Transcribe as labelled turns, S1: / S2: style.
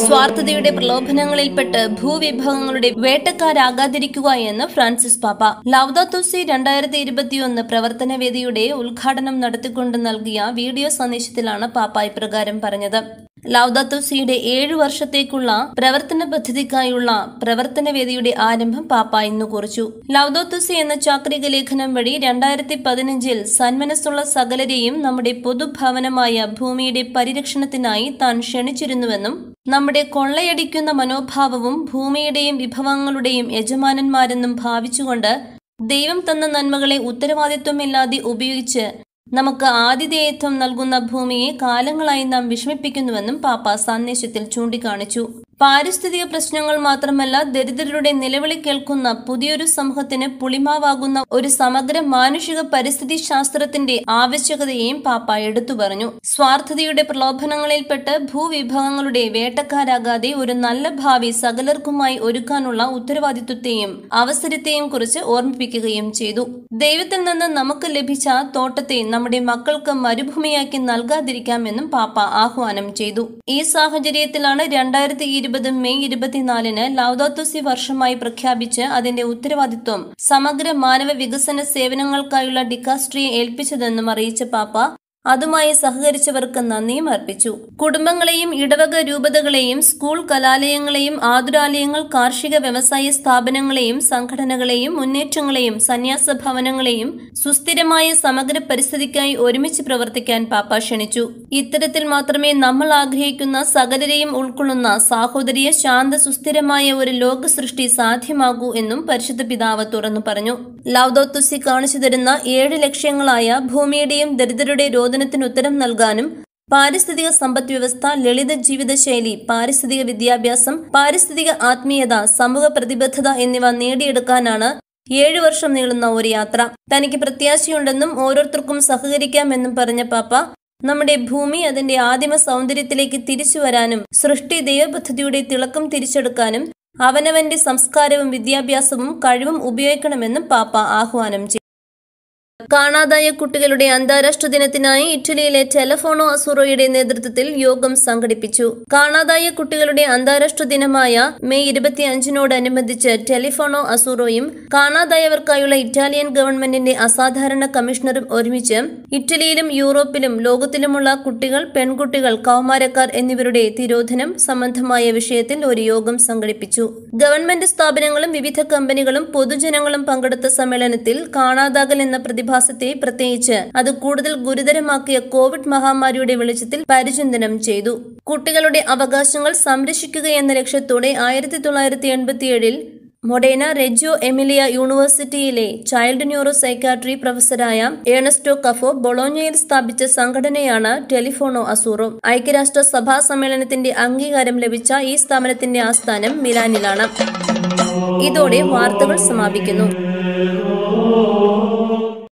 S1: സ്വാർത്ഥതയുടെ പ്രലോഭനങ്ങളിൽപ്പെട്ട് ഭൂവിഭവങ്ങളുടെ വേട്ടക്കാരാകാതിരിക്കുക എന്ന് ഫ്രാൻസിസ് പാപ്പ. ലൗദാത്തുസി രണ്ടായിരത്തി ഇരുപത്തിയൊന്ന് പ്രവർത്തനവേദിയുടെ ഉദ്ഘാടനം നടത്തിക്കൊണ്ട് നൽകിയ വീഡിയോ സന്ദേശത്തിലാണ് പാപ്പ ഇപ്രകാരം പറഞ്ഞത്. ലൗദാത്തുസിയുടെ ഏഴു വർഷത്തേക്കുള്ള പ്രവർത്തന പദ്ധതിക്കായുള്ള പ്രവർത്തനവേദിയുടെ ആരംഭം പാപ്പ ഇന്ന് കുറിച്ചു. ലൗദോത്തുസി എന്ന ചാക്രിക ലേഖനം വഴി രണ്ടായിരത്തി പതിനഞ്ചിൽ സന്മനസ്സുള്ള സകലരെയും നമ്മുടെ പൊതുഭവനമായ ഭൂമിയുടെ പരിരക്ഷണത്തിനായി താൻ ക്ഷണിച്ചിരുന്നുവെന്നും നമ്മുടെ കൊള്ളയടിക്കുന്ന മനോഭാവവും ഭൂമിയുടെയും വിഭവങ്ങളുടെയും യജമാനന്മാരെന്നും ഭാവിച്ചുകൊണ്ട് ദൈവം തന്ന നന്മകളെ ഉത്തരവാദിത്വമില്ലാതെ ഉപയോഗിച്ച് നമുക്ക് ആതിഥേയത്വം നൽകുന്ന ഭൂമിയെ കാലങ്ങളായി നാം വിഷമിപ്പിക്കുന്നുവെന്നും പാപ്പ സന്ദേശത്തിൽ ചൂണ്ടിക്കാണിച്ചു. പാരിസ്ഥിതിക പ്രശ്നങ്ങൾ മാത്രമല്ല ദരിദ്രരുടെ നിലവിളി കേൾക്കുന്ന പുതിയൊരു സമൂഹത്തിന് പുളിമാവാകുന്ന ഒരു സമഗ്ര മാനുഷിക പരിസ്ഥിതി ശാസ്ത്രത്തിന്റെ ആവശ്യകതയെയും പാപ്പ എടുത്തു പറഞ്ഞു. സ്വാർത്ഥതയുടെ പ്രലോഭനങ്ങളിൽപ്പെട്ട് ഭൂവിഭവങ്ങളുടെ വേട്ടക്കാരാകാതെ ഒരു നല്ല ഭാവി സകലർക്കുമായി ഒരുക്കാനുള്ള ഉത്തരവാദിത്വത്തെയും അവസരത്തെയും കുറിച്ച് ഓർമ്മിപ്പിക്കുകയും ചെയ്തു. ദൈവത്തിൽ നിന്ന് നമുക്ക് ലഭിച്ച തോട്ടത്തെ നമ്മുടെ മക്കൾക്ക് മരുഭൂമിയാക്കി നൽകാതിരിക്കാമെന്നും പാപ്പ ആഹ്വാനം ചെയ്തു. ഈ സാഹചര്യത്തിലാണ് രണ്ടായിരത്തി ഇരുപത് മെയ് ഇരുപത്തിനാലിന് ലൗദാത്തുസി വർഷമായി പ്രഖ്യാപിച്ച് അതിന്റെ ഉത്തരവാദിത്വം. സമഗ്ര മാനവ വികസന സേവനങ്ങൾക്കായുള്ള ഡിക്കാസ്ട്രിയെ ഏൽപ്പിച്ചതെന്നും അറിയിച്ച പാപ്പ അതുമായി സഹകരിച്ചവർക്ക് നന്ദിയും അർപ്പിച്ചു. കുടുംബങ്ങളെയും ഇടവക രൂപതകളെയും സ്കൂൾ കലാലയങ്ങളെയും ആതുരാലയങ്ങൾ കാർഷിക വ്യവസായ സ്ഥാപനങ്ങളെയും സംഘടനകളെയും മുന്നേറ്റങ്ങളെയും സന്യാസ ഭവനങ്ങളെയും സുസ്ഥിരമായ സമഗ്ര പരിസ്ഥിതിക്കായി ഒരുമിച്ച് പ്രവർത്തിക്കാൻ പാപ്പ ക്ഷണിച്ചു. ഇത്തരത്തിൽ മാത്രമേ നമ്മൾ ആഗ്രഹിക്കുന്ന സകലരെയും ഉൾക്കൊള്ളുന്ന സാഹോദര്യ ശാന്ത സുസ്ഥിരമായ ഒരു ലോക സൃഷ്ടി സാധ്യമാകൂ എന്നും പരിശുദ്ധ പിതാവ് തുറന്നു പറഞ്ഞു. ലൗദോത്തുസി കാണിച്ചു തരുന്ന ഏഴ് ലക്ഷ്യങ്ങളായ ഭൂമിയുടെയും ദരിദ്രരുടെ രോദനത്തിന് ഉത്തരം നൽകാനും പാരിസ്ഥിതിക സമ്പദ് വ്യവസ്ഥ ലളിത ജീവിതശൈലി പാരിസ്ഥിതിക വിദ്യാഭ്യാസം പാരിസ്ഥിതിക ആത്മീയത സമൂഹ പ്രതിബദ്ധത എന്നിവ നേടിയെടുക്കാനാണ് ഏഴു വർഷം നീളുന്ന ഒരു യാത്ര. തനിക്ക് പ്രത്യാശയുണ്ടെന്നും ഓരോരുത്തർക്കും സഹകരിക്കാമെന്നും പറഞ്ഞ പാപ്പ നമ്മുടെ ഭൂമി അതിന്റെ ആദിമ സൗന്ദര്യത്തിലേക്ക് തിരിച്ചു വരാനും സൃഷ്ടി ദൈവപദ്ധതിയുടെ തിളക്കം തിരിച്ചെടുക്കാനും അവനവന്റെ സംസ്കാരവും വിദ്യാഭ്യാസവും കഴിവും ഉപയോഗിക്കണമെന്നും പാപ്പ ആഹ്വാനം ചെയ്തു. കാണാതായ കുട്ടികളുടെ അന്താരാഷ്ട്ര ദിനത്തിനായി ഇറ്റലിയിലെ ടെലഫോണോ അസുറോയുടെ നേതൃത്വത്തിൽ യോഗം സംഘടിപ്പിച്ചു. കാണാതായ കുട്ടികളുടെ അന്താരാഷ്ട്ര ദിനമായ മെയ് ഇരുപത്തിയഞ്ചിനോടനുബന്ധിച്ച് ടെലിഫോണോ അസുറോയും കാണാതായവർക്കായുള്ള ഇറ്റാലിയൻ ഗവൺമെന്റിന്റെ അസാധാരണ കമ്മീഷണറും ഒരുമിച്ച് ഇറ്റലിയിലും യൂറോപ്പിലും ലോകത്തിലുമുള്ള കുട്ടികൾ പെൺകുട്ടികൾ കൗമാരക്കാർ എന്നിവരുടെ തിരോധനം സംബന്ധമായ വിഷയത്തിൽ ഒരു യോഗം സംഘടിപ്പിച്ചു. ഗവൺമെന്റ് സ്ഥാപനങ്ങളും വിവിധ കമ്പനികളും പൊതുജനങ്ങളും പങ്കെടുത്ത സമ്മേളനത്തിൽ കാണാതാകൽ എന്ന പ്രതിഭാസത്തെ പ്രത്യേകിച്ച് അത് കൂടുതൽ ഗുരുതരമാക്കിയ കോവിഡ് മഹാമാരിയുടെ വെളിച്ചത്തിൽ പരിചിന്തനം ചെയ്തു. കുട്ടികളുടെ അവകാശങ്ങൾ സംരക്ഷിക്കുക എന്ന ലക്ഷ്യത്തോടെ ആയിരത്തി തൊള്ളായിരത്തി എൺപത്തിയേഴിൽ മൊഡേന റെജോ എമിലിയ യൂണിവേഴ്സിറ്റിയിലെ ചൈൽഡ് ന്യൂറോ സൈക്കാട്രി പ്രൊഫസറായ ഏണസ്റ്റോ കഫോ ബൊളോഞ്ഞയിൽ സ്ഥാപിച്ച സംഘടനയാണ് ടെലിഫോണോ അസൂറോ. ഐക്യരാഷ്ട്ര സഭാ സമ്മേളനത്തിന്റെ അംഗീകാരം ലഭിച്ച ഈ സ്ഥാപനത്തിന്റെ ആസ്ഥാനം മിലാനിലാണ്. ഇതോടെ വാർത്തകൾ സമാപിക്കുന്നു.